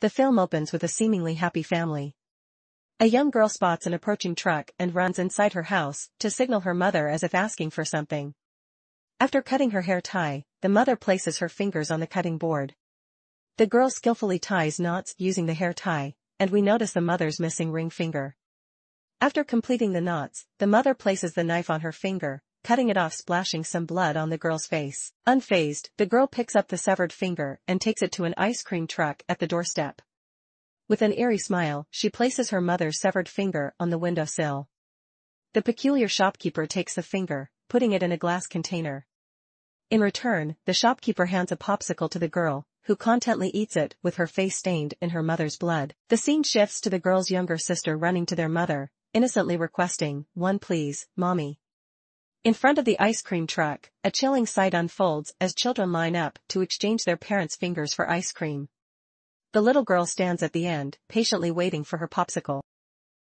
The film opens with a seemingly happy family. A young girl spots an approaching truck and runs inside her house to signal her mother as if asking for something. After cutting her hair tie, the mother places her fingers on the cutting board. The girl skillfully ties knots using the hair tie, and we notice the mother's missing ring finger. After completing the knots, the mother places the knife on her finger, cutting it off splashing some blood on the girl's face. Unfazed, the girl picks up the severed finger and takes it to an ice cream truck at the doorstep. With an eerie smile, she places her mother's severed finger on the windowsill. The peculiar shopkeeper takes the finger, putting it in a glass container. In return, the shopkeeper hands a popsicle to the girl, who contently eats it with her face stained in her mother's blood. The scene shifts to the girl's younger sister running to their mother, innocently requesting, one please, mommy. In front of the ice cream truck, a chilling sight unfolds as children line up to exchange their parents' fingers for ice cream. The little girl stands at the end, patiently waiting for her popsicle.